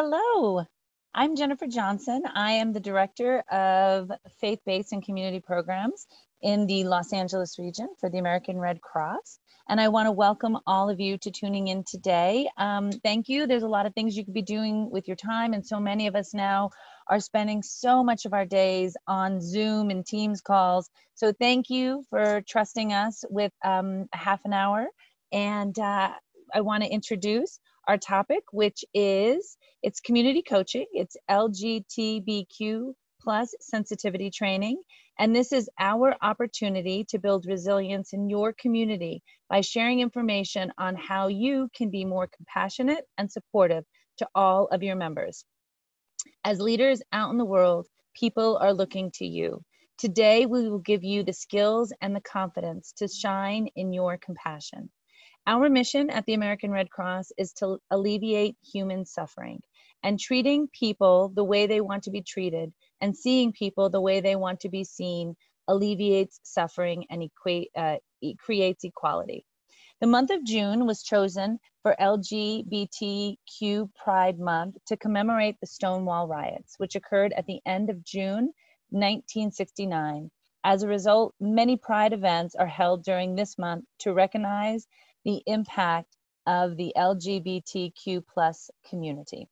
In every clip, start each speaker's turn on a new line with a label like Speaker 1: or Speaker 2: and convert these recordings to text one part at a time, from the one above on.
Speaker 1: Hello, I'm Jennifer Johnson. I am the Director of Faith Based and Community Programs in the Los Angeles region for the American Red Cross. And I want to welcome all of you to tuning in today. Um, thank you. There's a lot of things you could be doing with your time, and so many of us now are spending so much of our days on Zoom and Teams calls. So thank you for trusting us with um, half an hour. And uh, I want to introduce our topic, which is it's community coaching. It's LGBTQ plus sensitivity training. And this is our opportunity to build resilience in your community by sharing information on how you can be more compassionate and supportive to all of your members. As leaders out in the world, people are looking to you. Today, we will give you the skills and the confidence to shine in your compassion. Our mission at the American Red Cross is to alleviate human suffering and treating people the way they want to be treated and seeing people the way they want to be seen alleviates suffering and equate, uh, creates equality. The month of June was chosen for LGBTQ Pride Month to commemorate the Stonewall riots, which occurred at the end of June 1969. As a result, many Pride events are held during this month to recognize the impact of the LGBTQ plus community.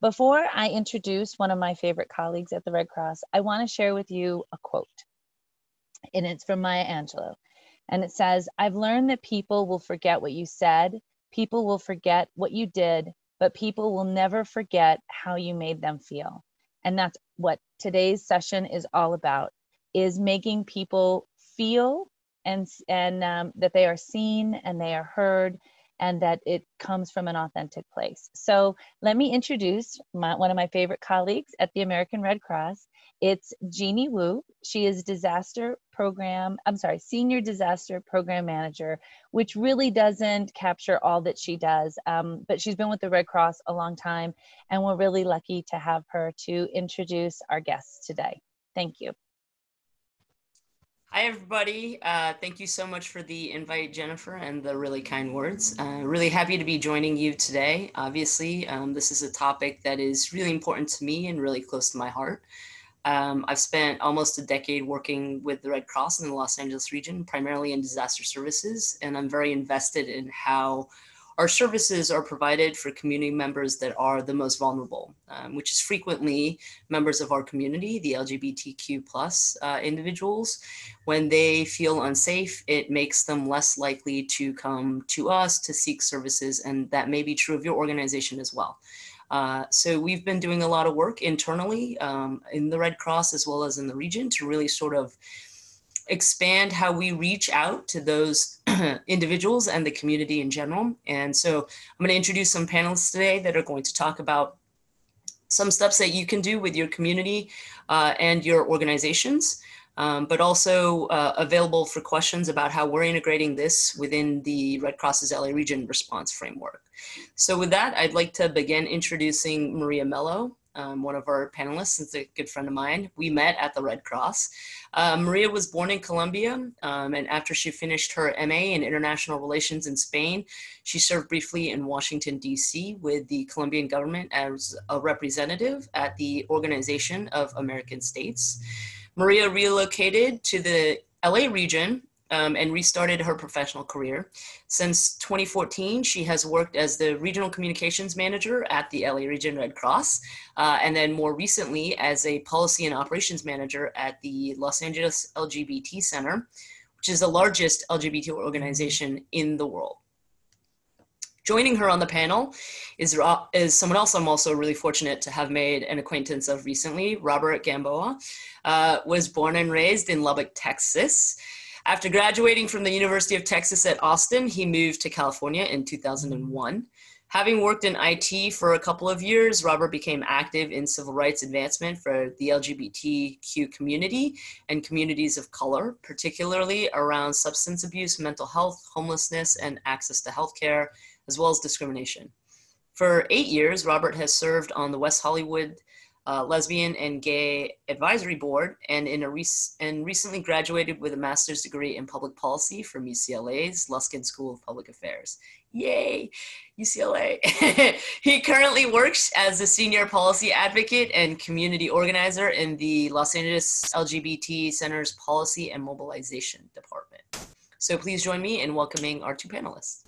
Speaker 1: Before I introduce one of my favorite colleagues at the Red Cross, I want to share with you a quote. And it's from Maya Angelou. And it says, I've learned that people will forget what you said, people will forget what you did, but people will never forget how you made them feel. And that's what today's session is all about, is making people feel and, and um, that they are seen and they are heard and that it comes from an authentic place. So let me introduce my, one of my favorite colleagues at the American Red Cross. It's Jeanne Woo. She is disaster program, I'm sorry, senior disaster program manager, which really doesn't capture all that she does. Um, but she's been with the Red Cross a long time, and we're really lucky to have her to introduce our guests today. Thank you.
Speaker 2: Hi, everybody. Uh, thank you so much for the invite, Jennifer, and the really kind words. Uh, really happy to be joining you today. Obviously, um, this is a topic that is really important to me and really close to my heart. Um, I've spent almost a decade working with the Red Cross in the Los Angeles region, primarily in disaster services, and I'm very invested in how our services are provided for community members that are the most vulnerable, um, which is frequently members of our community, the LGBTQ plus uh, individuals. When they feel unsafe, it makes them less likely to come to us to seek services, and that may be true of your organization as well. Uh, so we've been doing a lot of work internally um, in the Red Cross as well as in the region to really sort of expand how we reach out to those individuals and the community in general. And so I'm going to introduce some panelists today that are going to talk about some steps that you can do with your community uh, and your organizations, um, but also uh, available for questions about how we're integrating this within the Red Cross's LA region response framework. So with that, I'd like to begin introducing Maria Melo um, one of our panelists, is a good friend of mine. We met at the Red Cross. Uh, Maria was born in Colombia, um, and after she finished her MA in International Relations in Spain, she served briefly in Washington, D.C. with the Colombian government as a representative at the Organization of American States. Maria relocated to the LA region um, and restarted her professional career. Since 2014, she has worked as the regional communications manager at the LA Region Red Cross, uh, and then more recently as a policy and operations manager at the Los Angeles LGBT Center, which is the largest LGBT organization in the world. Joining her on the panel is, is someone else I'm also really fortunate to have made an acquaintance of recently. Robert Gamboa uh, was born and raised in Lubbock, Texas. After graduating from the University of Texas at Austin, he moved to California in 2001. Having worked in IT for a couple of years, Robert became active in civil rights advancement for the LGBTQ community and communities of color, particularly around substance abuse, mental health, homelessness, and access to healthcare, as well as discrimination. For eight years, Robert has served on the West Hollywood uh, lesbian and gay advisory board, and in a rec- and recently graduated with a master's degree in public policy from UCLA's Luskin School of Public Affairs. Yay, UCLA! he currently works as a senior policy advocate and community organizer in the Los Angeles LGBT Center's Policy and Mobilization Department. So please join me in welcoming our two panelists.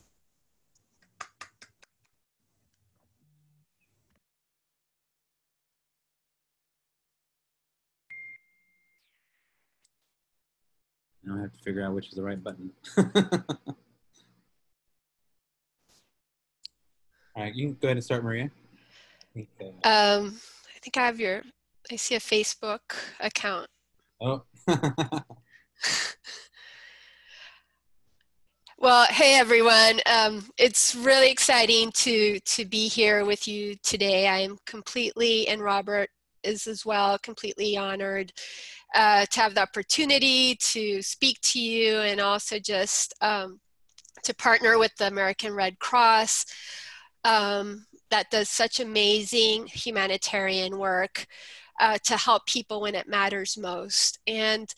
Speaker 3: Now I have to figure out which is the right button. All right, you can go ahead and start, Maria.
Speaker 4: Um, I think I have your, I see a Facebook account.
Speaker 3: Oh.
Speaker 4: well, hey everyone. Um, it's really exciting to to be here with you today. I am completely, and Robert is as well, completely honored uh, to have the opportunity to speak to you and also just um, to partner with the American Red Cross um, that does such amazing humanitarian work uh, to help people when it matters most. And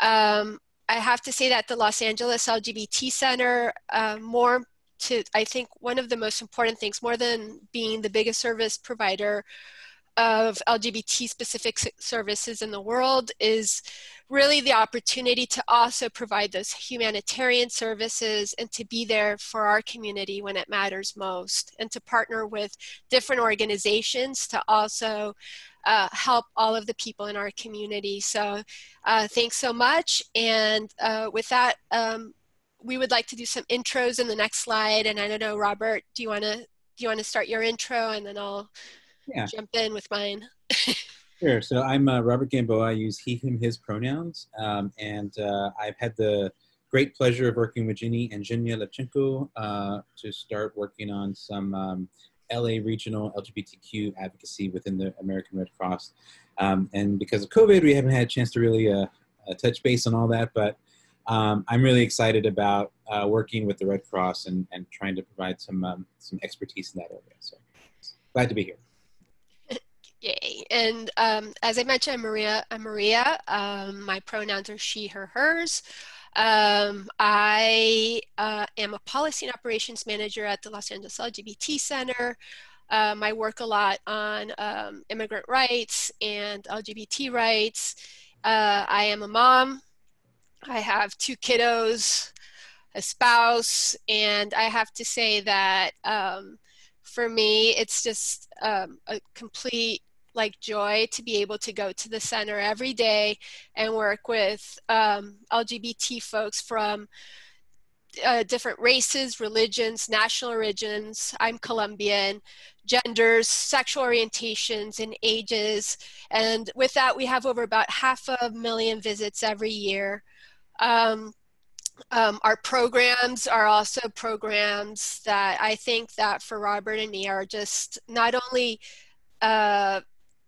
Speaker 4: um, I have to say that the Los Angeles LGBT Center, uh, more to, I think one of the most important things, more than being the biggest service provider of LGBT specific services in the world is really the opportunity to also provide those humanitarian services and to be there for our community when it matters most and to partner with different organizations to also uh, help all of the people in our community. So uh, thanks so much. And uh, with that, um, we would like to do some intros in the next slide. And I don't know, Robert, do you want to do you want to start your intro and then I'll yeah. jump in with mine.
Speaker 3: sure. So I'm uh, Robert Gamboa. I use he, him, his pronouns. Um, and uh, I've had the great pleasure of working with Ginny and Zhenya Levchenko uh, to start working on some um, LA regional LGBTQ advocacy within the American Red Cross. Um, and because of COVID, we haven't had a chance to really uh, uh, touch base on all that, but um, I'm really excited about uh, working with the Red Cross and, and trying to provide some, um, some expertise in that area. So glad to be here.
Speaker 4: Yay. And um, as I mentioned, I'm Maria. I'm Maria. Um, my pronouns are she, her, hers. Um, I uh, am a policy and operations manager at the Los Angeles LGBT Center. Um, I work a lot on um, immigrant rights and LGBT rights. Uh, I am a mom. I have two kiddos, a spouse, and I have to say that um, for me, it's just um, a complete like joy to be able to go to the center every day and work with um, LGBT folks from uh, different races, religions, national origins. I'm Colombian, genders, sexual orientations, and ages. And with that, we have over about half a million visits every year. Um, um, our programs are also programs that I think that for Robert and me are just not only uh,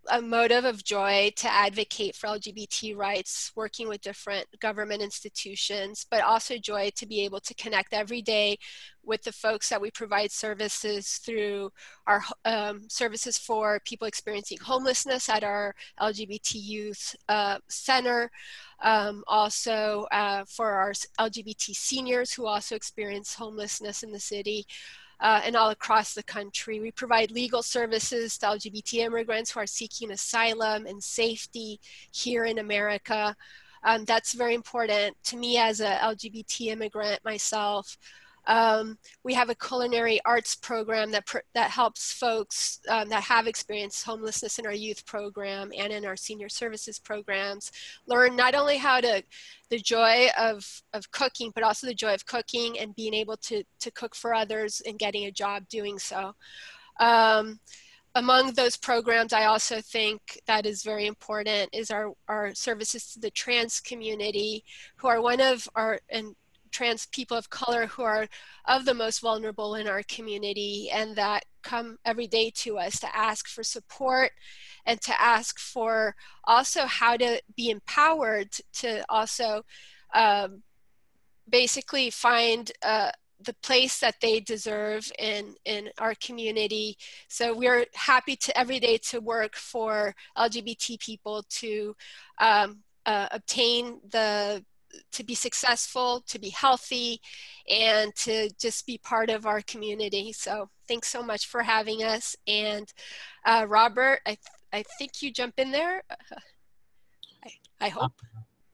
Speaker 4: a motive of joy to advocate for LGBT rights, working with different government institutions, but also joy to be able to connect every day with the folks that we provide services through our um, services for people experiencing homelessness at our LGBT youth uh, center. Um, also uh, for our LGBT seniors who also experience homelessness in the city uh, and all across the country. We provide legal services to LGBT immigrants who are seeking asylum and safety here in America. Um, that's very important to me as a LGBT immigrant myself. Um, we have a culinary arts program that, pr that helps folks um, that have experienced homelessness in our youth program and in our senior services programs learn not only how to, the joy of, of cooking, but also the joy of cooking and being able to, to cook for others and getting a job doing so. Um, among those programs, I also think that is very important is our, our services to the trans community, who are one of our, and trans people of color who are of the most vulnerable in our community and that come every day to us to ask for support and to ask for also how to be empowered to also um, basically find uh, the place that they deserve in in our community. So we're happy to every day to work for LGBT people to um, uh, obtain the to be successful, to be healthy, and to just be part of our community. So thanks so much for having us. And uh, Robert, I, th I think you jump in there. I, I hope.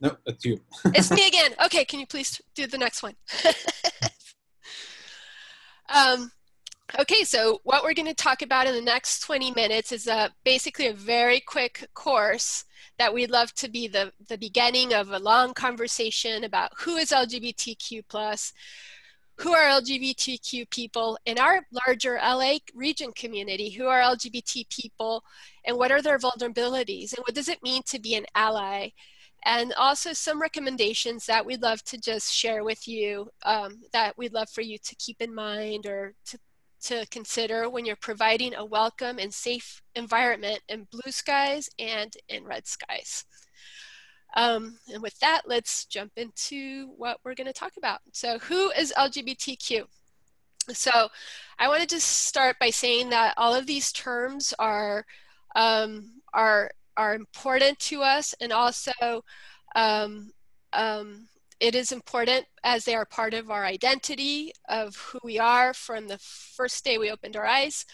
Speaker 3: No, that's you.
Speaker 4: it's me again. Okay, can you please do the next one? um, okay, so what we're going to talk about in the next 20 minutes is a, basically a very quick course that we'd love to be the, the beginning of a long conversation about who is LGBTQ+, who are LGBTQ people in our larger LA region community, who are LGBT people, and what are their vulnerabilities, and what does it mean to be an ally, and also some recommendations that we'd love to just share with you um, that we'd love for you to keep in mind or to to consider when you're providing a welcome and safe environment in blue skies and in red skies. Um, and with that, let's jump into what we're going to talk about. So, who is LGBTQ? So, I want to start by saying that all of these terms are um, are are important to us, and also um, um it is important as they are part of our identity of who we are from the first day we opened our eyes.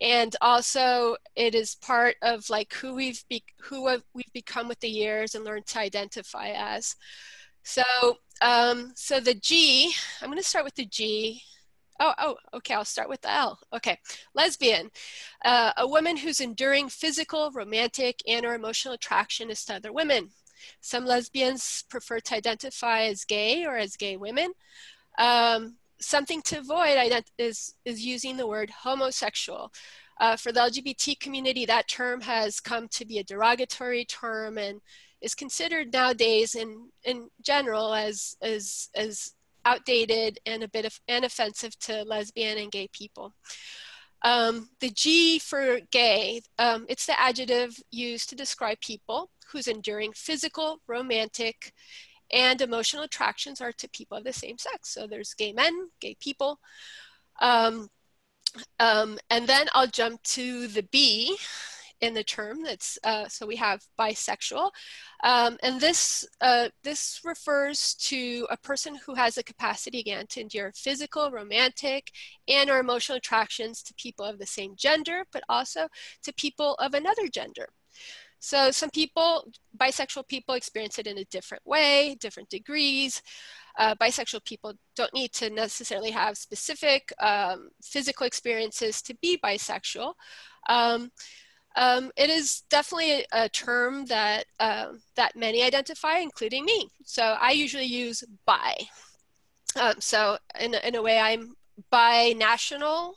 Speaker 4: And also it is part of like who we've be, who we've become with the years and learned to identify as. So um, so the g i'm going to start with the g. Oh oh okay i'll start with the l. Okay lesbian. Uh, a woman who's enduring physical romantic and or emotional attraction is to other women some lesbians prefer to identify as gay or as gay women. Um, something to avoid is, is using the word homosexual. Uh, for the LGBT community, that term has come to be a derogatory term and is considered nowadays in, in general as, as, as outdated and a bit of, and offensive to lesbian and gay people. Um, the G for gay, um, it's the adjective used to describe people whose enduring physical, romantic, and emotional attractions are to people of the same sex. So there's gay men, gay people. Um, um, and then I'll jump to the B in the term that's, uh, so we have bisexual. Um, and this, uh, this refers to a person who has the capacity again to endure physical, romantic, and or emotional attractions to people of the same gender, but also to people of another gender. So some people, bisexual people experience it in a different way, different degrees. Uh, bisexual people don't need to necessarily have specific um, physical experiences to be bisexual. Um, um, it is definitely a, term that, uh, that many identify, including me. So I usually use bi. Um, so in, in a way, I'm bi-national,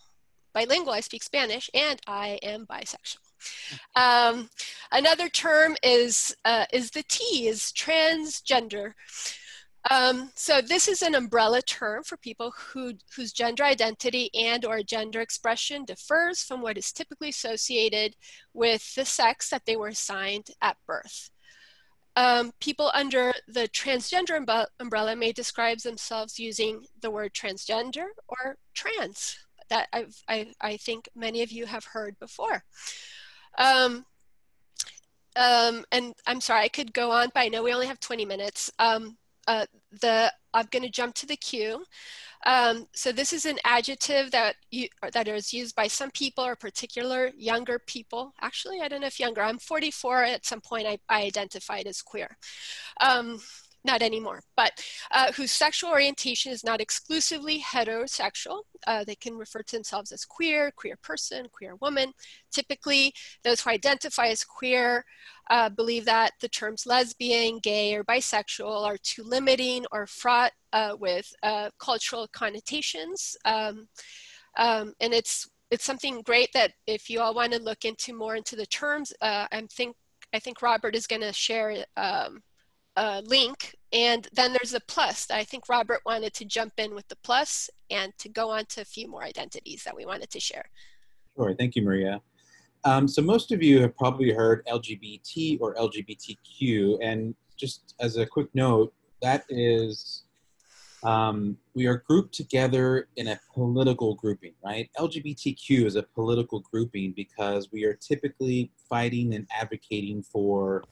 Speaker 4: bilingual, I speak Spanish, and I am bisexual. Um, another term is, uh, is the T, is transgender. Um, so this is an umbrella term for people who, whose gender identity and or gender expression differs from what is typically associated with the sex that they were assigned at birth. Um, people under the transgender umbrella may describe themselves using the word transgender or trans that I've, I, I think many of you have heard before. Um, um, and I'm sorry, I could go on, but I know we only have 20 minutes. Um, uh, the I'm going to jump to the Q. Um, so this is an adjective that you, that is used by some people or particular younger people. Actually, I don't know if younger. I'm 44. At some point, I, I identified as queer. Um, not anymore, but uh, whose sexual orientation is not exclusively heterosexual. Uh, they can refer to themselves as queer, queer person, queer woman. Typically, those who identify as queer uh, believe that the terms lesbian, gay, or bisexual are too limiting or fraught uh, with uh, cultural connotations. Um, um, and it's it's something great that if you all want to look into more into the terms, uh, I think I think Robert is going to share um, uh, link. And then there's a plus. that I think Robert wanted to jump in with the plus and to go on to a few more identities that we wanted to share.
Speaker 3: Sure, thank you, Maria. Um, so most of you have probably heard LGBT or LGBTQ, and just as a quick note, that is um, we are grouped together in a political grouping, right? LGBTQ is a political grouping because we are typically fighting and advocating for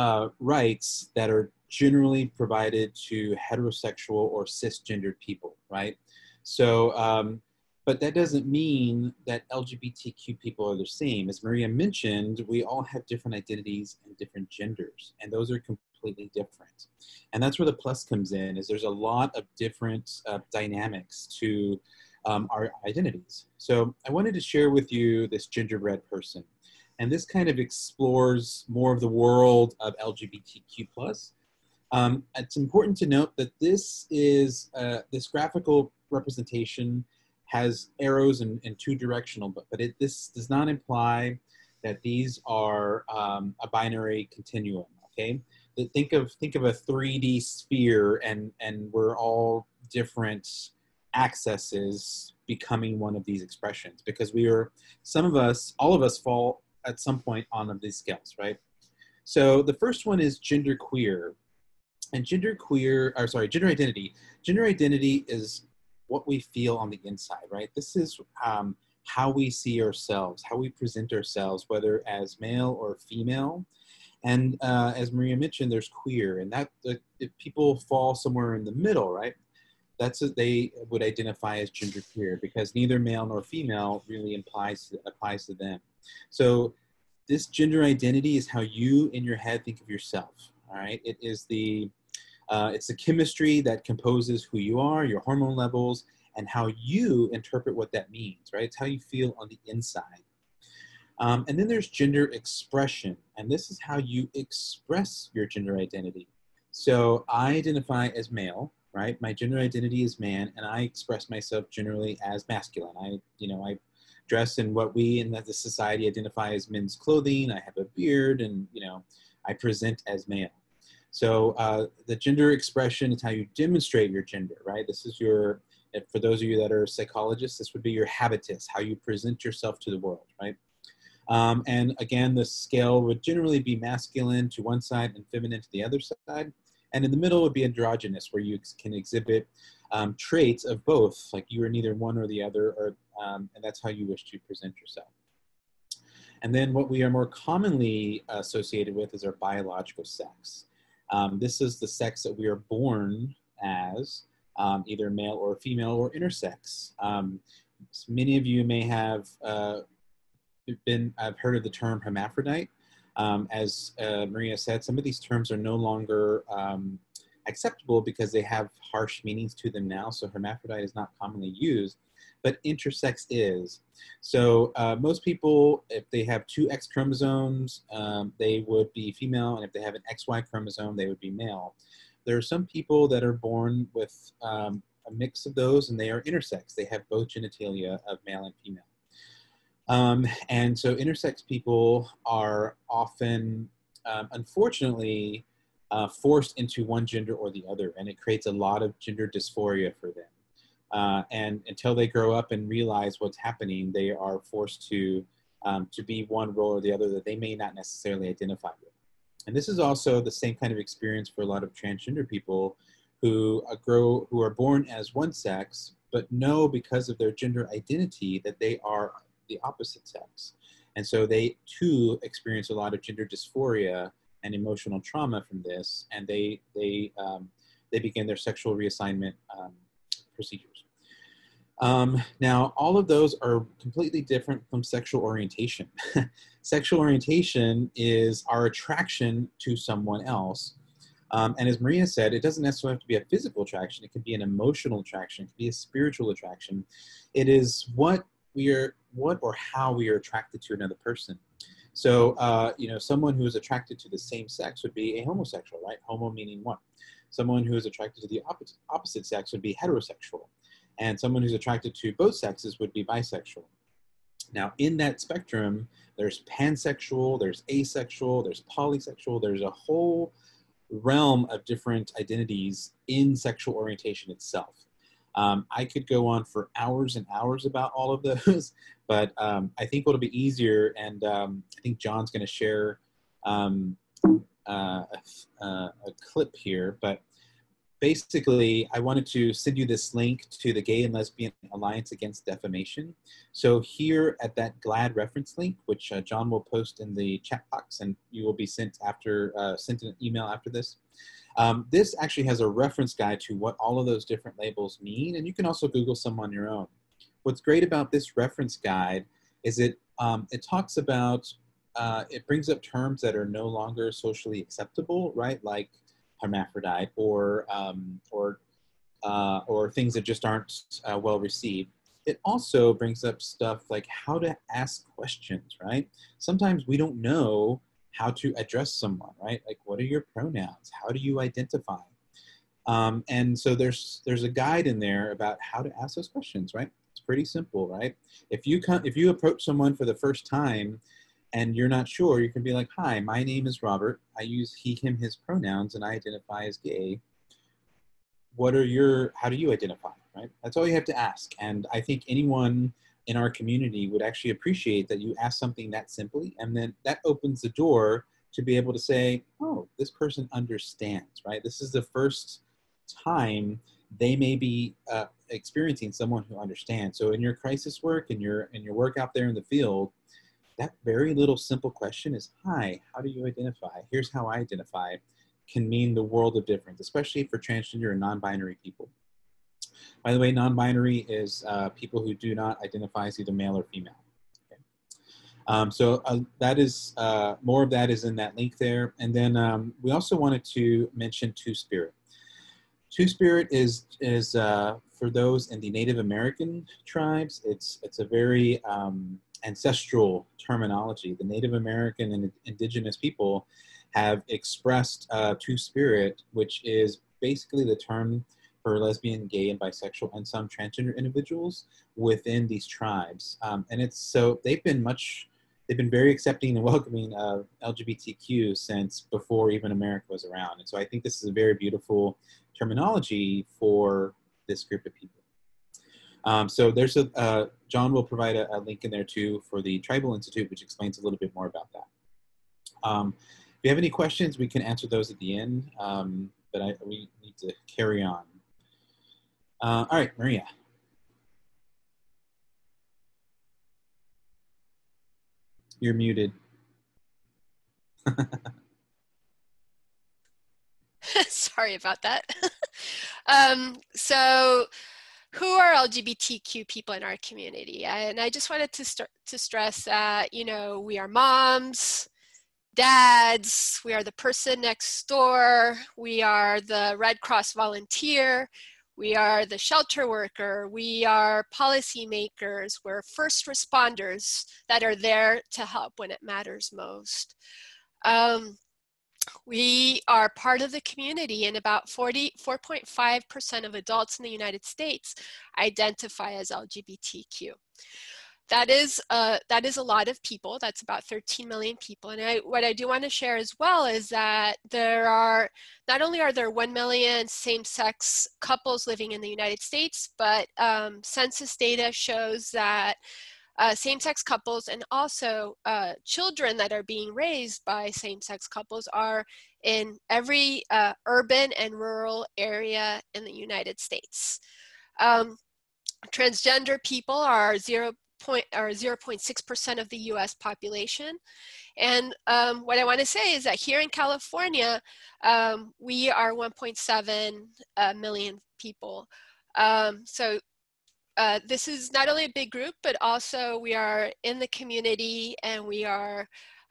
Speaker 3: uh, rights that are generally provided to heterosexual or cisgendered people, right? So, um, but that doesn't mean that LGBTQ people are the same. As Maria mentioned, we all have different identities and different genders, and those are completely different. And that's where the plus comes in, is there's a lot of different uh, dynamics to um, our identities. So I wanted to share with you this gingerbread person. And this kind of explores more of the world of LGBTQ. Um, it's important to note that this is uh, this graphical representation has arrows and, and two directional, but, but it, this does not imply that these are um, a binary continuum, okay? that think of think of a 3D sphere, and and we're all different accesses becoming one of these expressions because we are some of us, all of us, fall at some point on of these scales, right? So the first one is gender queer, and gender queer, or sorry, gender identity. Gender identity is what we feel on the inside, right? This is um, how we see ourselves, how we present ourselves, whether as male or female. And uh, as Maria mentioned, there's queer, and that uh, if people fall somewhere in the middle, right? That's what they would identify as gender queer because neither male nor female really implies applies to them. So this gender identity is how you in your head think of yourself. All right, it is the uh, it's the chemistry that composes who you are, your hormone levels, and how you interpret what that means. Right, it's how you feel on the inside. Um, and then there's gender expression, and this is how you express your gender identity. So I identify as male, right? My gender identity is man, and I express myself generally as masculine. I, you know, I dress in what we in the society identify as men's clothing. I have a beard, and you know, I present as male. So uh, the gender expression is how you demonstrate your gender, right? This is your, for those of you that are psychologists, this would be your habitus, how you present yourself to the world, right? Um, and again, the scale would generally be masculine to one side and feminine to the other side. And in the middle would be androgynous, where you can exhibit um, traits of both, like you are neither one or the other, or, um, and that's how you wish to present yourself. And then what we are more commonly associated with is our biological sex. Um, this is the sex that we are born as, um, either male or female or intersex. Um, many of you may have uh, been I've heard of the term hermaphrodite. Um, as uh, Maria said, some of these terms are no longer um, acceptable because they have harsh meanings to them now. So hermaphrodite is not commonly used, but intersex is. So uh, most people, if they have two X chromosomes, um, they would be female, and if they have an XY chromosome, they would be male. There are some people that are born with um, a mix of those, and they are intersex. They have both genitalia of male and female. Um, and so intersex people are often, um, unfortunately, uh, forced into one gender or the other, and it creates a lot of gender dysphoria for them. Uh, and until they grow up and realize what's happening, they are forced to um, to be one role or the other that they may not necessarily identify with. And this is also the same kind of experience for a lot of transgender people who uh, grow who are born as one sex, but know because of their gender identity that they are the opposite sex. And so they too experience a lot of gender dysphoria and emotional trauma from this, and they they um, they begin their sexual reassignment um, procedures. Um, now, all of those are completely different from sexual orientation. sexual orientation is our attraction to someone else. Um, and as Maria said, it doesn't necessarily have to be a physical attraction. It could be an emotional attraction. It could be a spiritual attraction. It is what we are what or how we are attracted to another person. So, uh, you know, someone who is attracted to the same sex would be a homosexual, right? Homo meaning one. Someone who is attracted to the opposite, opposite sex would be heterosexual. And someone who's attracted to both sexes would be bisexual. Now, in that spectrum, there's pansexual, there's asexual, there's polysexual, there's a whole realm of different identities in sexual orientation itself. Um, I could go on for hours and hours about all of those, but um, I think what'll be easier, and um, I think John's going to share um, uh, a, uh, a, clip here, but basically, I wanted to send you this link to the Gay and Lesbian Alliance Against Defamation. So here at that GLAAD reference link, which uh, John will post in the chat box, and you will be sent after uh, sent an email after this. Um, this actually has a reference guide to what all of those different labels mean, and you can also Google some on your own. What's great about this reference guide is it um, it talks about uh, it brings up terms that are no longer socially acceptable, right? Like hermaphrodite or um, or uh, or things that just aren't uh, well received. It also brings up stuff like how to ask questions, right? Sometimes we don't know how to address someone, right? Like what are your pronouns? How do you identify? Um, and so there's there's a guide in there about how to ask those questions, right? It's pretty simple, right? If you come if you approach someone for the first time and you're not sure, you can be like, "Hi, my name is Robert. I use he, him, his pronouns, and I identify as gay. What are your? How do you identify? Right? That's all you have to ask. And I think anyone in our community would actually appreciate that you ask something that simply, and then that opens the door to be able to say, "Oh, this person understands." Right? This is the first time they may be uh, experiencing someone who understands. So in your crisis work and your in your work out there in the field that very little simple question is, hi, how do you identify? Here's how I identify can mean the world of difference, especially for transgender and non-binary people. By the way, non-binary is uh, people who do not identify as either male or female. Okay. Um, so uh, that is, uh, more of that is in that link there. And then um, we also wanted to mention Two-Spirit. Two-Spirit is, is uh, for those in the Native American tribes, it's, it's a very, um, ancestral terminology. The Native American and indigenous people have expressed uh, two spirit, which is basically the term for lesbian, gay, and bisexual, and some transgender individuals within these tribes. Um, and it's so they've been much, they've been very accepting and welcoming of LGBTQ since before even America was around. And so I think this is a very beautiful terminology for this group of people. Um, so there's a, uh, John will provide a, a, link in there too for the Tribal Institute, which explains a little bit more about that. Um, if you have any questions, we can answer those at the end, um, but I, we need to carry on. Uh, all right, Maria. You're muted.
Speaker 4: Sorry about that. um, so who are LGBTQ people in our community. And I just wanted to start to stress that, you know, we are moms, dads, we are the person next door, we are the Red Cross volunteer, we are the shelter worker, we are policymakers, we're first responders that are there to help when it matters most. Um, we are part of the community and about 44.5% of adults in the United States identify as LGBTQ. That is, uh, that is a lot of people. That's about 13 million people. And I, what I do want to share as well is that there are, not only are there 1 million same-sex couples living in the United States, but um, census data shows that uh, same-sex couples and also uh, children that are being raised by same-sex couples are in every uh, urban and rural area in the United States. Um, transgender people are 0. Point, or 0.6% of the US population. And um, what I want to say is that here in California, um, we are 1.7 uh, million people. Um, so uh, this is not only a big group, but also we are in the community and we are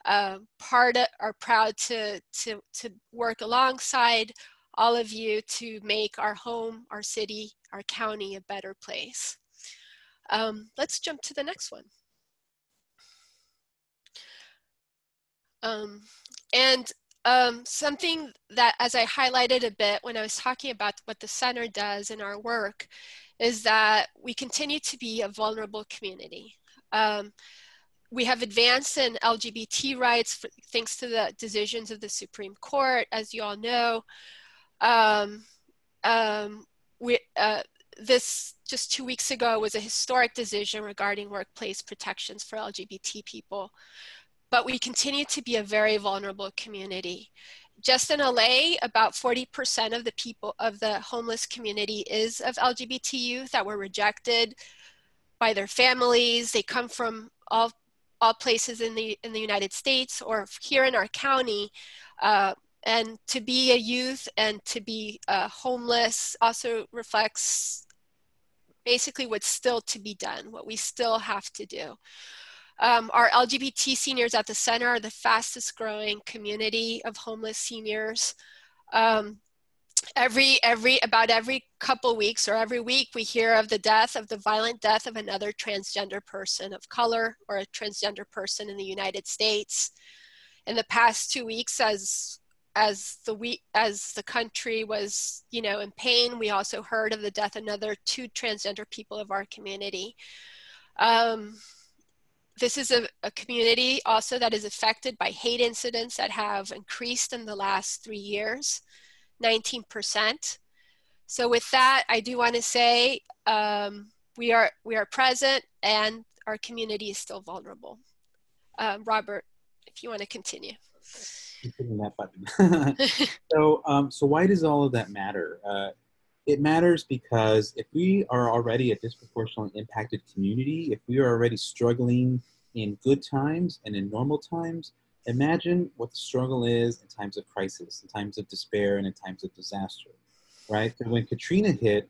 Speaker 4: uh, part of, are proud to, to, to work alongside all of you to make our home, our city, our county a better place. Um, let's jump to the next one. Um, and um, something that, as I highlighted a bit when I was talking about what the center does in our work, is that we continue to be a vulnerable community. Um, we have advanced in LGBT rights for, thanks to the decisions of the Supreme Court, as you all know. Um, um, we, uh, this just two weeks ago was a historic decision regarding workplace protections for LGBT people. but we continue to be a very vulnerable community. Just in LA, about 40% of the people of the homeless community is of LGBT youth that were rejected by their families. They come from all, all places in the, in the United States or here in our county. Uh, and to be a youth and to be uh, homeless also reflects basically what's still to be done, what we still have to do. Um, our LGBT seniors at the center are the fastest growing community of homeless seniors. Um, every every about every couple weeks or every week we hear of the death of the violent death of another transgender person of color or a transgender person in the United States. In the past two weeks, as as the week as the country was you know in pain, we also heard of the death of another two transgender people of our community. Um, this is a, a, community also that is affected by hate incidents that have increased in the last three years, 19%. So with that, I do want to say um, we, are, we are present and our community is still vulnerable. Um, Robert, if you want to continue.
Speaker 3: That button. so, um, so why does all of that matter? Uh, it matters because if we are already a disproportionately impacted community, if we are already struggling in good times and in normal times, imagine what the struggle is in times of crisis, in times of despair, and in times of disaster, right? So when Katrina hit,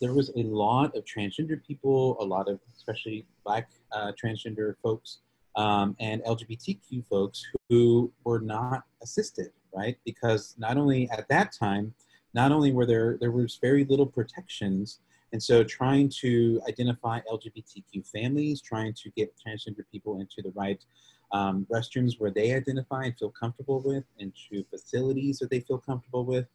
Speaker 3: there was a lot of transgender people, a lot of especially Black uh, transgender folks, um, and LGBTQ folks who were not assisted, right? Because not only at that time, not only were there there was very little protections and so trying to identify LGBTQ families, trying to get transgender people into the right um, restrooms where they identify and feel comfortable with, into facilities that they feel comfortable with.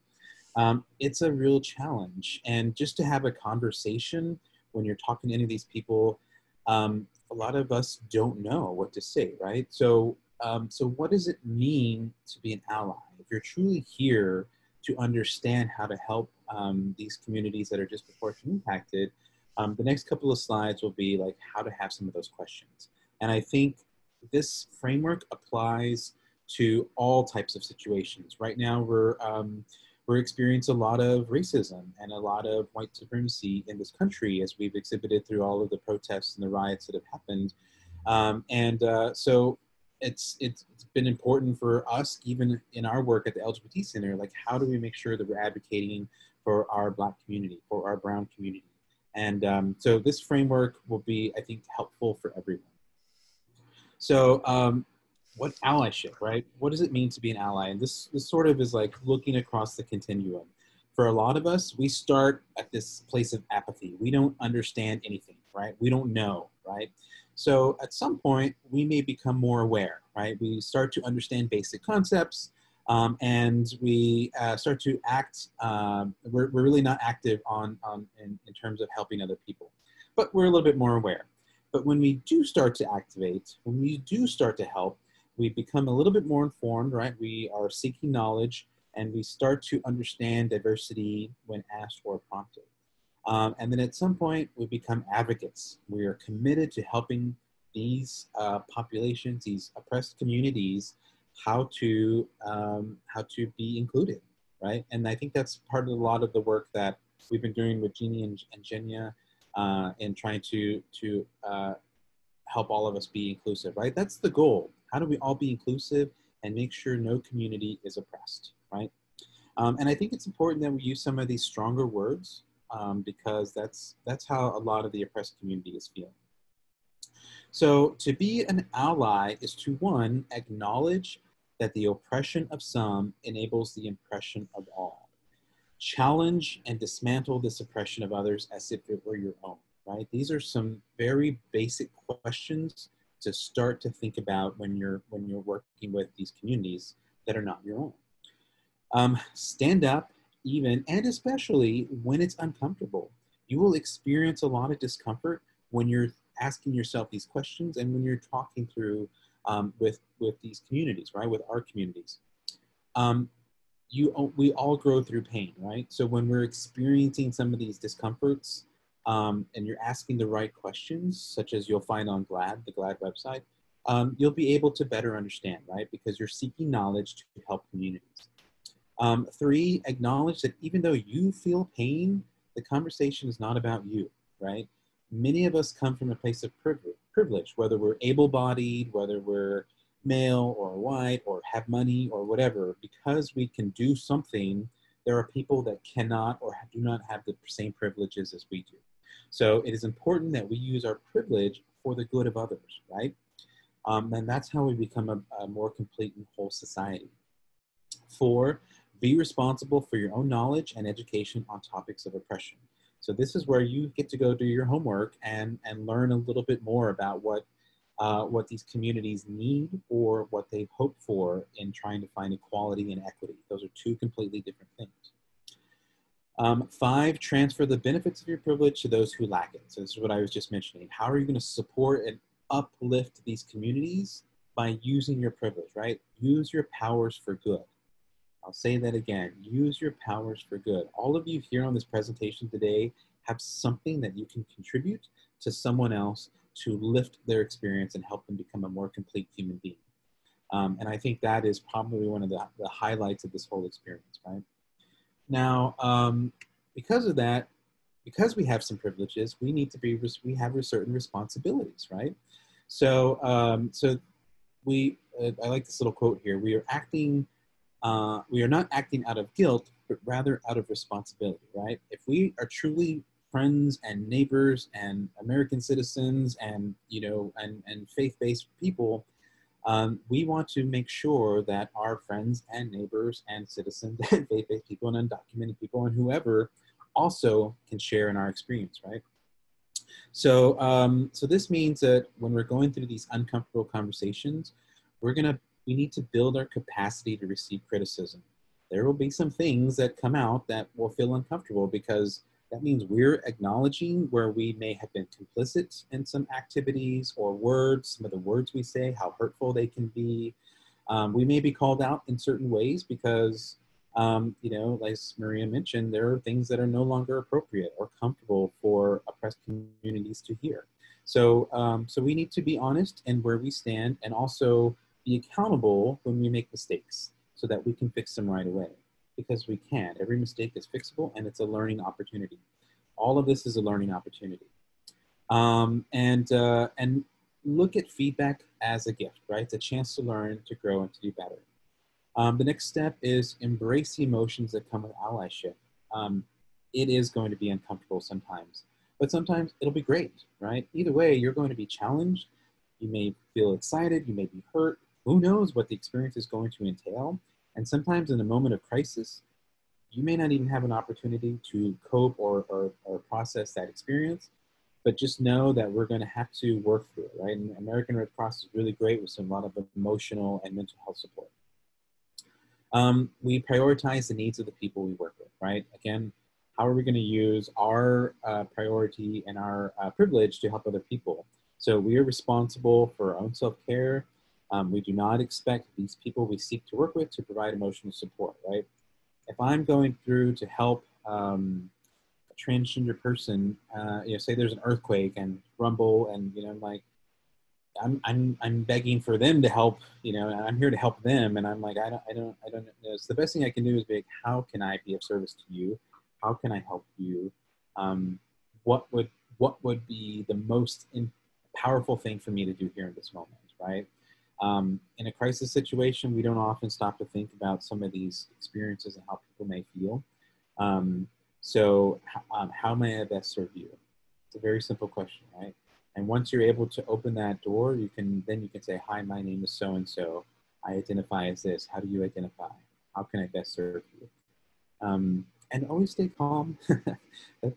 Speaker 3: Um, it's a real challenge. And just to have a conversation when you're talking to any of these people, um, a lot of us don't know what to say, right? So, um, so what does it mean to be an ally? If you're truly here to understand how to help um, these communities that are disproportionately impacted, um, the next couple of slides will be like how to have some of those questions. And I think this framework applies to all types of situations. Right now, we're um, we're experiencing a lot of racism and a lot of white supremacy in this country, as we've exhibited through all of the protests and the riots that have happened. Um, and uh, so it's, it's it's been important for us, even in our work at the LGBT Center, like how do we make sure that we're advocating for our Black community, for our Brown community, and um, so this framework will be, I think, helpful for everyone. So, um, what allyship, right? What does it mean to be an ally? And this this sort of is like looking across the continuum. For a lot of us, we start at this place of apathy. We don't understand anything, right? We don't know, right? So at some point, we may become more aware, right? We start to understand basic concepts um, and we uh, start to act. Um, we're, we're really not active on, on in, in terms of helping other people, but we're a little bit more aware. But when we do start to activate, when we do start to help, we become a little bit more informed, right? We are seeking knowledge and we start to understand diversity when asked or prompted. Um, and then at some point, we become advocates. We are committed to helping these uh, populations, these oppressed communities, how to um, how to be included, right? And I think that's part of a lot of the work that we've been doing with Jeannie and, and Genya uh, in trying to to uh, help all of us be inclusive, right? That's the goal. How do we all be inclusive and make sure no community is oppressed, right? Um, and I think it's important that we use some of these stronger words um, because that's, that's how a lot of the oppressed community is feeling. So to be an ally is to one, acknowledge that the oppression of some enables the oppression of all. Challenge and dismantle this oppression of others as if it were your own, right? These are some very basic questions to start to think about when you're, when you're working with these communities that are not your own. Um, stand up even and especially when it's uncomfortable. You will experience a lot of discomfort when you're asking yourself these questions and when you're talking through um, with with these communities, right? With our communities. Um, you we all grow through pain, right? So when we're experiencing some of these discomforts, um, and you're asking the right questions, such as you'll find on GLAAD, the GLAAD website, um, you'll be able to better understand, right? Because you're seeking knowledge to help communities. Um, three, acknowledge that even though you feel pain, the conversation is not about you, right? Many of us come from a place of privilege, whether we're able bodied, whether we're male or white or have money or whatever, because we can do something, there are people that cannot or do not have the same privileges as we do. So it is important that we use our privilege for the good of others, right? Um, and that's how we become a, a more complete and whole society. Four, be responsible for your own knowledge and education on topics of oppression. So this is where you get to go do your homework and, and learn a little bit more about what, uh, what these communities need or what they hope for in trying to find equality and equity. Those are two completely different things. Um, five, transfer the benefits of your privilege to those who lack it. So this is what I was just mentioning. How are you going to support and uplift these communities by using your privilege, right? Use your powers for good. I'll say that again. Use your powers for good. All of you here on this presentation today have something that you can contribute to someone else to lift their experience and help them become a more complete human being. Um, and I think that is probably one of the, the highlights of this whole experience, right? Now, um, because of that, because we have some privileges, we need to be, we have certain responsibilities, right? So, um, so we, uh, I like this little quote here. We are acting, uh, we are not acting out of guilt, but rather out of responsibility, right? If we are truly friends and neighbors and American citizens and, you know, and, and faith-based people, um, we want to make sure that our friends and neighbors and citizens and faith-based people and undocumented people and whoever also can share in our experience, right? So, um, so this means that when we're going through these uncomfortable conversations, we're gonna, we need to build our capacity to receive criticism. There will be some things that come out that will feel uncomfortable because that means we're acknowledging where we may have been complicit in some activities or words, some of the words we say, how hurtful they can be. Um, we may be called out in certain ways because um, you know, as Maria mentioned, there are things that are no longer appropriate or comfortable for oppressed communities to hear. So, um, so we need to be honest in where we stand and also be accountable when we make mistakes so that we can fix them right away because we can. Every mistake is fixable and it's a learning opportunity. All of this is a learning opportunity. Um, and, uh, and look at feedback as a gift, right? It's a chance to learn, to grow, and to do better. Um, the next step is embrace the emotions that come with allyship. Um, it is going to be uncomfortable sometimes, but sometimes it'll be great, right? Either way, you're going to be challenged. You may feel excited, you may be hurt. Who knows what the experience is going to entail? And sometimes in a moment of crisis, you may not even have an opportunity to cope or, or, or process that experience, but just know that we're going to have to work through it, right? And American Red Cross is really great with some, a lot of emotional and mental health support. Um, we prioritize the needs of the people we work with, right? Again, how are we going to use our uh, priority and our uh, privilege to help other people? So we are responsible for our own self-care. Um, we do not expect these people we seek to work with to provide emotional support, right? If I'm going through to help um, a transgender person, uh, you know, say there's an earthquake and rumble and, you know, I'm like, I'm I'm I'm begging for them to help, you know, and I'm here to help them. And I'm like, I don't I don't I don't know. So the best thing I can do is be like, how can I be of service to you? How can I help you? Um, what would what would be the most in, powerful thing for me to do here in this moment, right? Um, in a crisis situation, we don't often stop to think about some of these experiences and how people may feel. Um, so, um, how may I best serve you? It's a very simple question, right? And once you're able to open that door, you can then you can say, "Hi, my name is so and so. I identify as this. How do you identify? How can I best serve you?" Um, and always stay calm.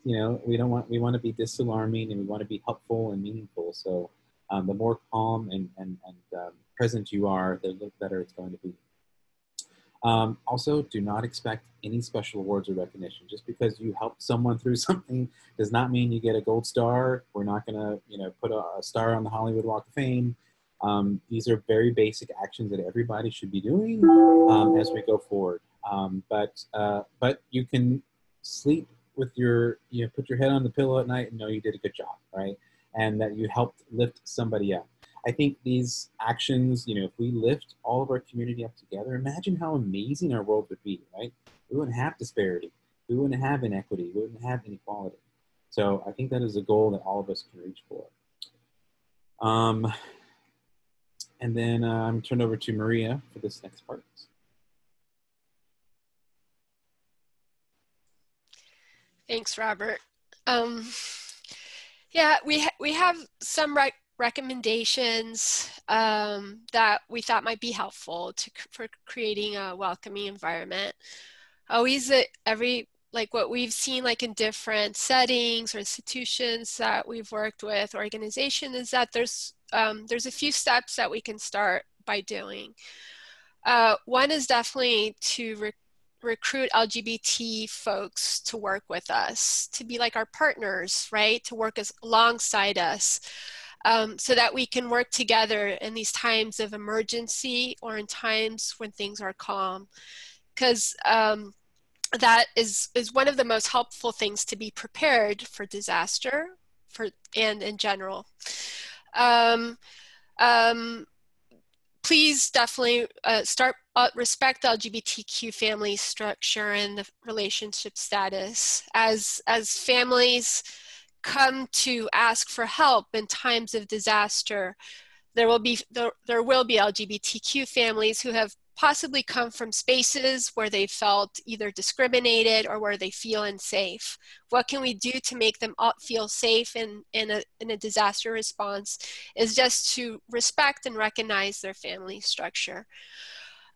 Speaker 3: you know, we don't want we want to be disalarming and we want to be helpful and meaningful. So um, the more calm and and, and um, present you are, the better it's going to be. Um, also, do not expect any special awards or recognition. Just because you helped someone through something does not mean you get a gold star. We're not going to, you know, put a, a, star on the Hollywood Walk of Fame. Um, these are very basic actions that everybody should be doing um, as we go forward. Um, but uh, but you can sleep with your, you know, put your head on the pillow at night and know you did a good job, right? And that you helped lift somebody up. I think these actions, you know, if we lift all of our community up together, imagine how amazing our world would be, right? We wouldn't have disparity. We wouldn't have inequity. We wouldn't have inequality. So I think that is a goal that all of us can reach for. Um, and then uh, I'm turned over to Maria for this next part.
Speaker 4: Thanks, Robert. Um, yeah, we ha we have some rec recommendations um, that we thought might be helpful to for creating a welcoming environment. Always, uh, every like what we've seen like in different settings or institutions that we've worked with organization is that there's um, there's a few steps that we can start by doing. Uh, one is definitely to re recruit lgbt folks to work with us to be like our partners right? To work as alongside us um, so that we can work together in these times of emergency or in times when things are calm. Because um, that is is one of the most helpful things to be prepared for disaster for and in general. Um, um, please definitely uh, start uh, respect the lgbtq family structure and the relationship status. As as families come to ask for help in times of disaster there will be there, there will be lgbtq families who have possibly come from spaces where they felt either discriminated or where they feel unsafe. What can we do to make them feel safe in, in, a, in a disaster response is just to respect and recognize their family structure.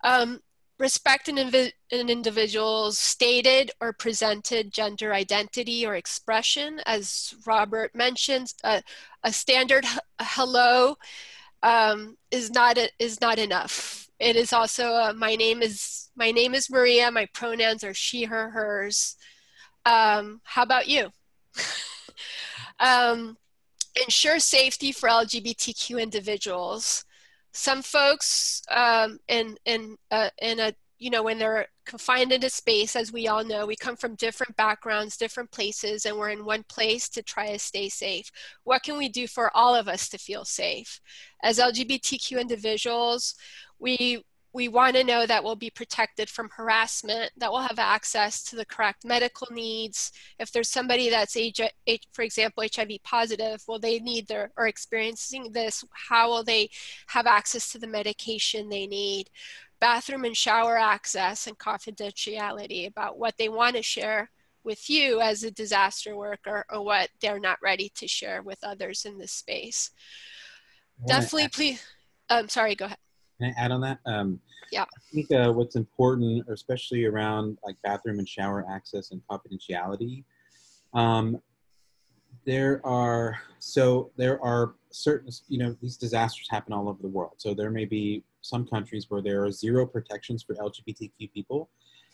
Speaker 4: Um, respect an, an, individual's stated or presented gender identity or expression. As Robert mentioned, a, a standard hello um, is, not a, is not enough it is also uh, my name is my name is Maria. My pronouns are she, her, hers. Um, how about you? um, ensure safety for LGBTQ individuals. Some folks um, in in uh, in a you know when they're confined into space, as we all know, we come from different backgrounds, different places, and we're in one place to try to stay safe. What can we do for all of us to feel safe? As LGBTQ individuals, we we want to know that we'll be protected from harassment, that we'll have access to the correct medical needs. If there's somebody that's, for example, HIV positive, will they need their, or experiencing this, how will they have access to the medication they need? Bathroom and shower access and confidentiality about what they want to share with you as a disaster worker or what they're not ready to share with others in this space. Definitely, please. I'm um, sorry, go ahead.
Speaker 3: Can I add on that? Um,
Speaker 4: yeah.
Speaker 3: I think uh, what's important, especially around like bathroom and shower access and confidentiality, um, there are so there are certain you know these disasters happen all over the world. So there may be some countries where there are zero protections for LGBTQ people,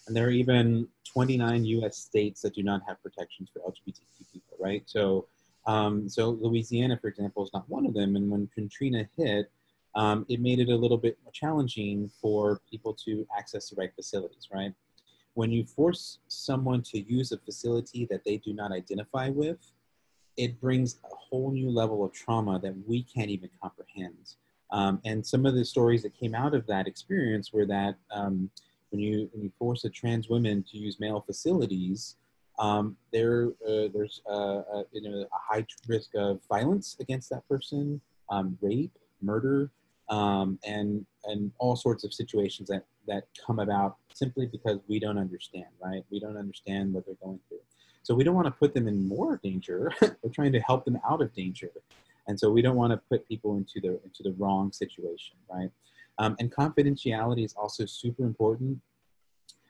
Speaker 3: and there are even 29 U.S. states that do not have protections for LGBTQ people. Right. So um, so Louisiana, for example, is not one of them. And when Katrina hit, um, it made it a little bit more challenging for people to access the right facilities, right? When you force someone to use a facility that they do not identify with, it brings a whole new level of trauma that we can't even comprehend. Um, and some of the stories that came out of that experience were that um, when you when you force a trans woman to use male facilities, um, there uh, there's a, you know, a high risk of violence against that person, um, rape, murder, um, and and all sorts of situations that that come about simply because we don't understand, right? We don't understand what they're going through. So we don't want to put them in more danger. We're trying to help them out of danger, and so we don't want to put people into the into the wrong situation, right? Um, and confidentiality is also super important.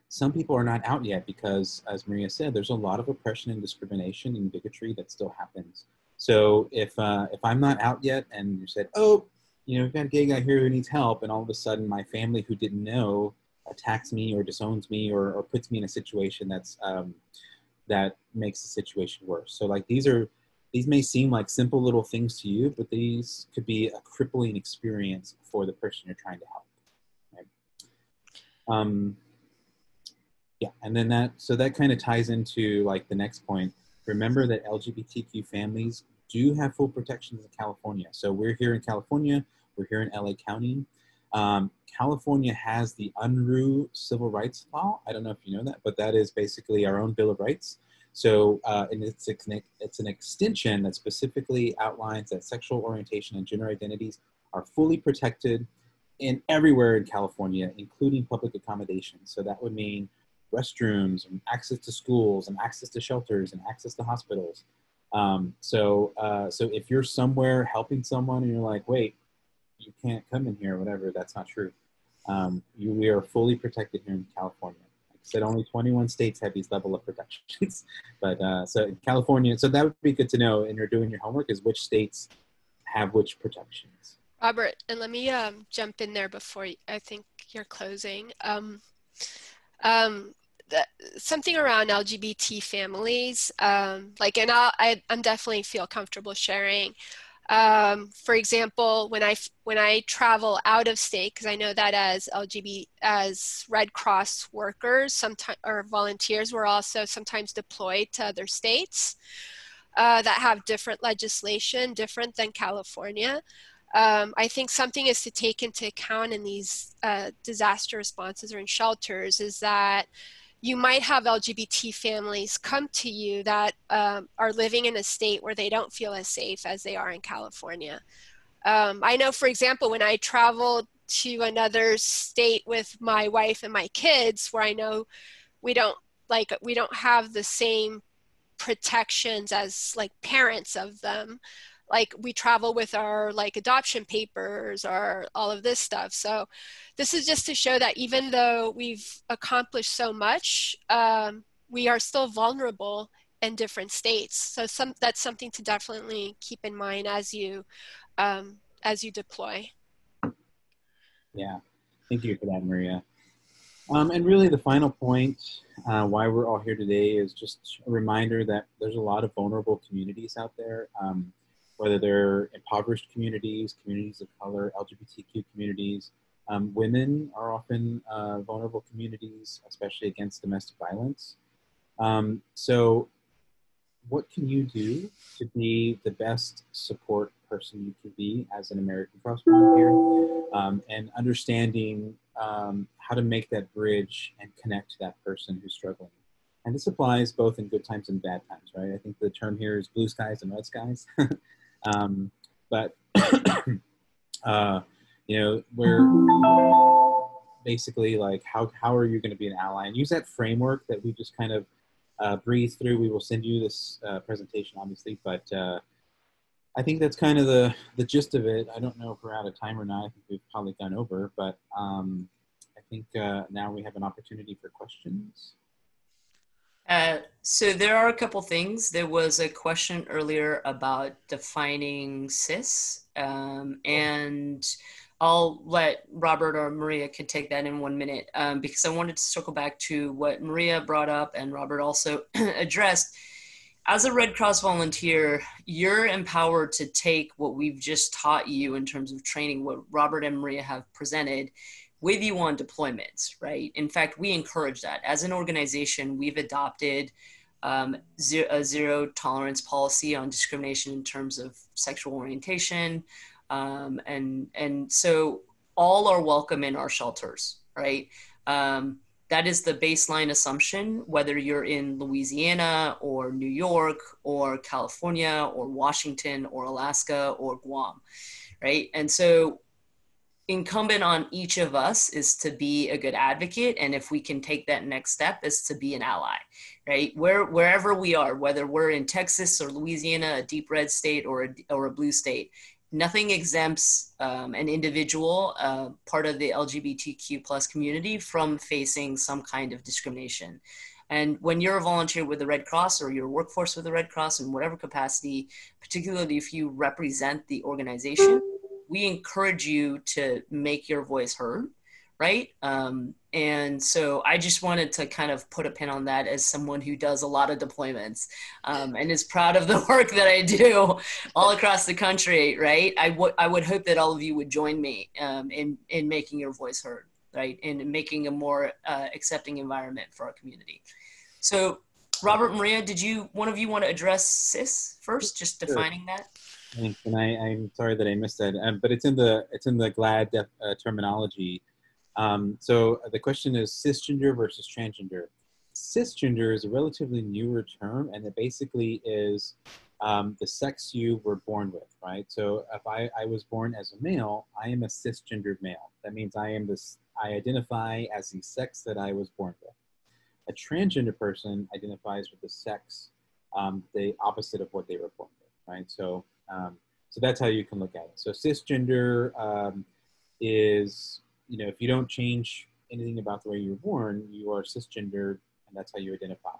Speaker 3: Some people are not out yet because, as Maria said, there's a lot of oppression and discrimination and bigotry that still happens. So if uh, if I'm not out yet, and you said, "Oh, you know, we've got a gay guy here who needs help, and all of a sudden my family who didn't know attacks me or disowns me or, or puts me in a situation that's um, that makes the situation worse. So like these are these may seem like simple little things to you, but these could be a crippling experience for the person you're trying to help. Um, yeah, and then that so that kind of ties into like the next point. Remember that LGBTQ families do have full protections in California. So we're here in California, we're here in LA County. Um, California has the Unruh Civil Rights Law. I don't know if you know that, but that is basically our own Bill of Rights. So, uh, and it's, it's an extension that specifically outlines that sexual orientation and gender identities are fully protected in everywhere in California, including public accommodations. So that would mean restrooms and access to schools and access to shelters and access to hospitals. Um, so, uh, so if you're somewhere helping someone and you're like, wait, you can't come in here whatever, that's not true. Um, you, we are fully protected here in California. Like I said, only 21 states have these level of protections. but uh, so in California, so that would be good to know. And you're doing your homework is which states have which protections.
Speaker 4: Robert, and let me um, jump in there before I think you're closing. Um, um, the, something around LGBT families, um, like, and I'll, I, I'm definitely feel comfortable sharing. Um, for example, when I when I travel out of state, because I know that as LGBT as Red Cross workers, sometimes or volunteers, we're also sometimes deployed to other states uh, that have different legislation, different than California. Um, I think something is to take into account in these uh, disaster responses or in shelters is that you might have LGBT families come to you that um, are living in a state where they don't feel as safe as they are in California. Um, I know, for example, when I traveled to another state with my wife and my kids, where I know we don't like we don't have the same protections as like parents of them like we travel with our like adoption papers or all of this stuff. So this is just to show that even though we've accomplished so much um, we are still vulnerable in different states. So some that's something to definitely keep in mind as you um, as you deploy.
Speaker 3: Yeah. Thank you for that maria. Um, and really the final point uh, why we're all here today is just a reminder that there's a lot of vulnerable communities out there. Um, whether they're impoverished communities, communities of color, LGBTQ communities. Um, women are often uh, vulnerable communities, especially against domestic violence. Um, so, what can you do to be the best support person you can be as an American Cross volunteer, um, and understanding um, how to make that bridge and connect to that person who's struggling? And this applies both in good times and bad times, right? I think the term here is blue skies and red skies. Um, but uh, you know, we're basically like, how how are you going to be an ally? And use that framework that we just kind of uh, breeze through. We will send you this uh, presentation, obviously, but uh, I think that's kind of the the gist of it. I don't know if we're out of time or not. I think we've probably gone over, but um, I think uh, now we have an opportunity for questions.
Speaker 2: Uh, so there are a couple things. There was a question earlier about defining cis, um, and I'll let Robert or Maria could take that in one minute um, because I wanted to circle back to what Maria brought up and Robert also addressed. As a Red Cross volunteer, you're empowered to take what we've just taught you in terms of training, what Robert and Maria have presented, with you on deployments, right? In fact, we encourage that. As an organization, we've adopted um, zero, a zero tolerance policy on discrimination in terms of sexual orientation. Um, and, and so all are welcome in our shelters, right? Um, that is the baseline assumption, whether you're in Louisiana or New York or California or Washington or Alaska or Guam, right? And so incumbent on each of us is to be a good advocate and if we can take that next step is to be an ally right? Where wherever we are whether we're in texas or louisiana a deep red state or a, or a blue state nothing exempts um, an individual uh, part of the lgbtq plus community from facing some kind of discrimination. And when you're a volunteer with the Red Cross or your workforce with the Red Cross in whatever capacity, particularly if you represent the organization, we encourage you to make your voice heard right um, and so i just wanted to kind of put a pin on that as someone who does a lot of deployments um, and is proud of the work that i do all across the country right I would I would hope that all of you would join me um, in in making your voice heard right in making a more uh, accepting environment for our community so Robert, Maria, did you one of you want to address cis first, just defining sure. that?
Speaker 3: Thanks, and I, I'm sorry that I missed that, um, but it's in the it's in the GLAAD def, uh, terminology. Um, so the question is cisgender versus transgender. Cisgender is a relatively newer term, and it basically is um, the sex you were born with, right? So if I, I was born as a male, I am a cisgendered male. That means I am this, I identify as the sex that I was born with. A transgender person identifies with the sex, um, the opposite of what they were born with, right? So, um, so that's how you can look at it. So cisgender um, is, you know, if you don't change anything about the way you were born, you are cisgender, and that's how you identify. I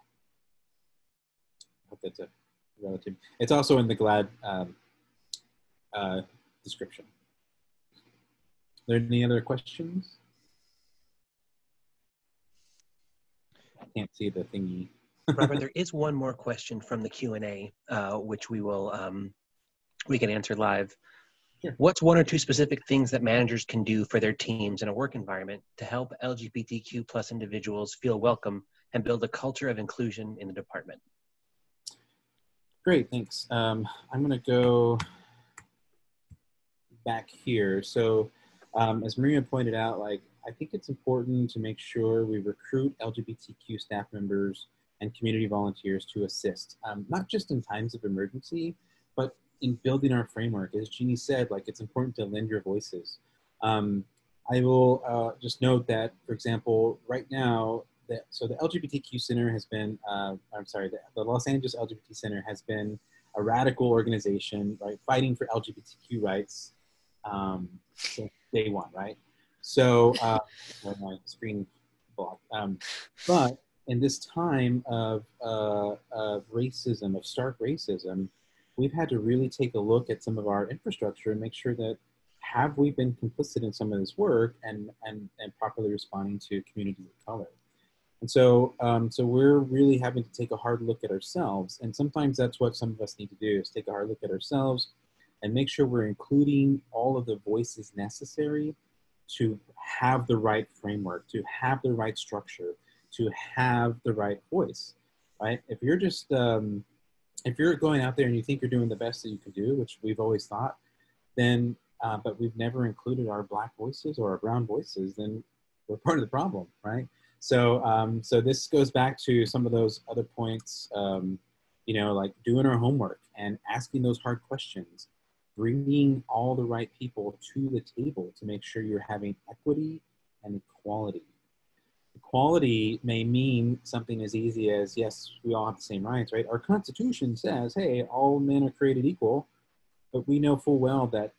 Speaker 3: hope that's a relative. It's also in the GLAAD um, uh, description. Are there any other questions? I can't see the thingy.
Speaker 5: Robert, there is one more question from the Q&A, uh, which we will, um, we can answer live. What's one or two specific things that managers can do for their teams in a work environment to help LGBTQ plus individuals feel welcome and build a culture of inclusion in the department?
Speaker 3: Great, thanks. Um, I'm going to go back here. So um, as Maria pointed out, like I think it's important to make sure we recruit LGBTQ staff members and community volunteers to assist, um, not just in times of emergency, but in building our framework. As Jeannie said, like it's important to lend your voices. Um, I will uh, just note that, for example, right now, so the LGBTQ Center has been, uh, I'm sorry, the, the, Los Angeles LGBT Center has been a radical organization, right, fighting for LGBTQ rights um, since day one, right? So, uh, my screen blocked. Um, but in this time of, uh, of racism, of stark racism, we've had to really take a look at some of our infrastructure and make sure that have we been complicit in some of this work and, and, and properly responding to communities of color. And so, um, so we're really having to take a hard look at ourselves. And sometimes that's what some of us need to do is take a hard look at ourselves and make sure we're including all of the voices necessary to have the right framework, to have the right structure, to have the right voice, right? If you're just, um, if you're going out there and you think you're doing the best that you can do, which we've always thought, then, uh, but we've never included our black voices or our brown voices, then we're part of the problem, right? So, um, so this goes back to some of those other points, um, you know, like doing our homework and asking those hard questions, bringing all the right people to the table to make sure you're having equity and equality. Equality may mean something as easy as, yes, we all have the same rights, right? Our Constitution says, hey, all men are created equal, but we know full well that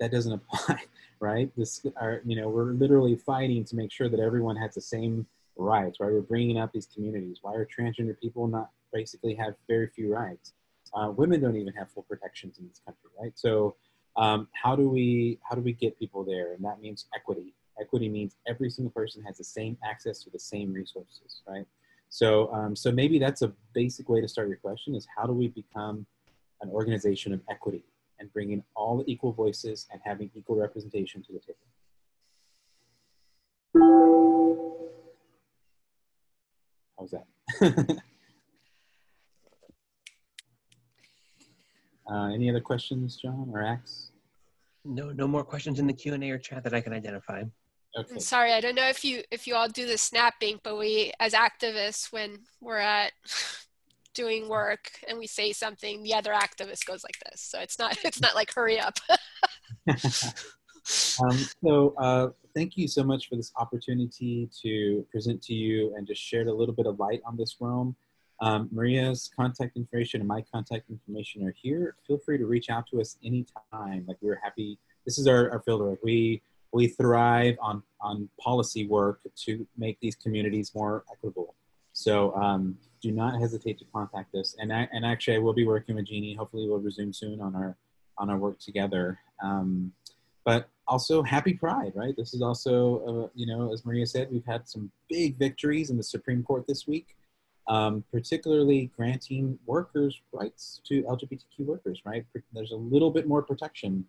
Speaker 3: that doesn't apply right? This, are, you know, we're literally fighting to make sure that everyone has the same rights, right? We're bringing up these communities. Why are transgender people not basically have very few rights? Uh, women don't even have full protections in this country, right? So, um, how do we how do we get people there? And that means equity. Equity means every single person has the same access to the same resources, right? So, um, so maybe that's a basic way to start your question: is how do we become an organization of equity? and bringing all the equal voices and having equal representation to the table. How's that? uh, any other questions, John or Axe?
Speaker 5: No, no more questions in the Q and A or chat that I can identify.
Speaker 4: Okay. Sorry, I don't know if you if you all do the snapping, but we as activists when we're at doing work and we say something, the other activist goes like this. So it's not it's not like hurry up.
Speaker 3: um, so uh, thank you so much for this opportunity to present to you and just shed a little bit of light on this realm. Um, Maria's contact information and my contact information are here. Feel free to reach out to us anytime. Like we're happy. This is our, our field work. We we thrive on on policy work to make these communities more equitable. So um, do not hesitate to contact us. And I, and actually, I will be working with Jeannie. Hopefully, we'll resume soon on our on our work together. Um, but also, happy Pride, right? This is also, uh, you know, as Maria said, we've had some big victories in the Supreme Court this week, um, particularly granting workers rights to LGBTQ workers, right? There's a little bit more protection.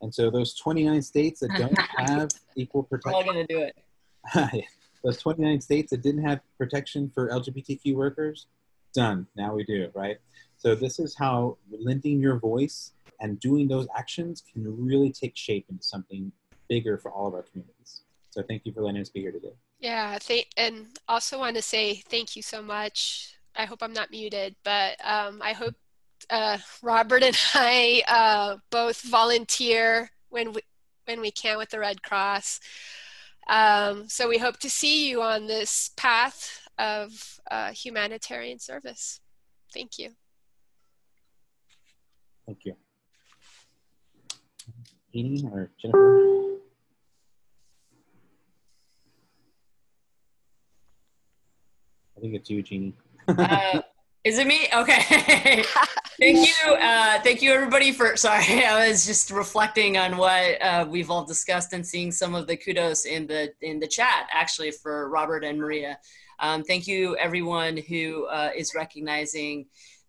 Speaker 3: And so those 29 states that don't have equal protection.
Speaker 2: We're all going to do it.
Speaker 3: those 29 states that didn't have protection for LGBTQ workers, done. Now we do, right? So this is how lending your voice and doing those actions can really take shape into something bigger for all of our communities. So thank you for letting us be here today.
Speaker 4: Yeah, th- and also want to say thank you so much. I hope I'm not muted, but um, I hope uh, Robert and I uh, both volunteer when we when we can with the Red Cross. Um, so we hope to see you on this path of uh, humanitarian service. Thank you.
Speaker 3: Thank you. Jeannie or Jennifer? I think it's you, Jeannie.
Speaker 2: uh, is it me? Okay. thank you. Uh, thank you, everybody, for. Sorry, I was just reflecting on what uh, we've all discussed and seeing some of the kudos in the in the chat, actually, for Robert and Maria. Um, thank you, everyone who uh, is recognizing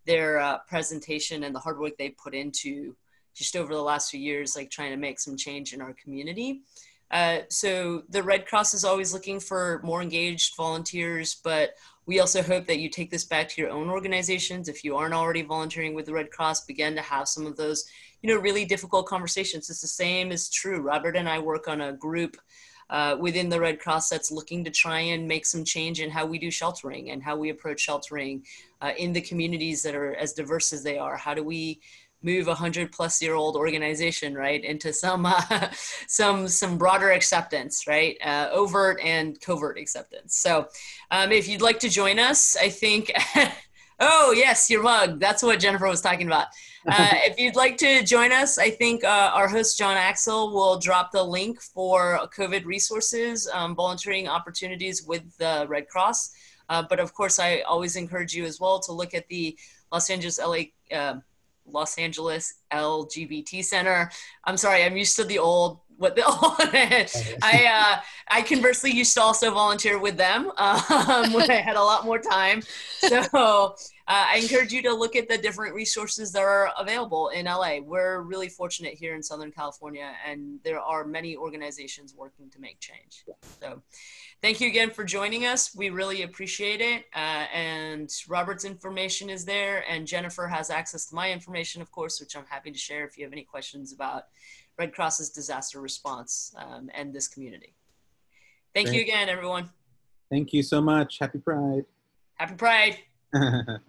Speaker 2: their uh, presentation and the hard work they put into just over the last few years, like trying to make some change in our community. Uh, so the Red Cross is always looking for more engaged volunteers, but we also hope that you take this back to your own organizations. If you aren't already volunteering with the Red Cross, begin to have some of those, you know, really difficult conversations. It's the same is true. Robert and I work on a group uh, within the Red Cross that's looking to try and make some change in how we do sheltering and how we approach sheltering uh, in the communities that are as diverse as they are. How do we move a hundred plus year old organization right into some uh, some some broader acceptance right uh, overt and covert acceptance. So um, if you'd like to join us i think oh yes your mug that's what jennifer was talking about. Uh, if you'd like to join us i think uh, our host john axel will drop the link for covid resources um, volunteering opportunities with the red cross. Uh, but of course i always encourage you as well to look at the los angeles la uh, Los Angeles LGBT Center. I'm sorry, I'm used to the old what the I uh, I conversely used to also volunteer with them um, when I had a lot more time. So uh, I encourage you to look at the different resources that are available in LA. We're really fortunate here in Southern California, and there are many organizations working to make change. So thank you again for joining us. We really appreciate it. Uh, and Robert's information is there, and Jennifer has access to my information, of course, which I'm happy to share if you have any questions about Red Cross's disaster response um, and this community. Thank Great. you again, everyone.
Speaker 3: Thank you so much. Happy Pride.
Speaker 2: Happy Pride.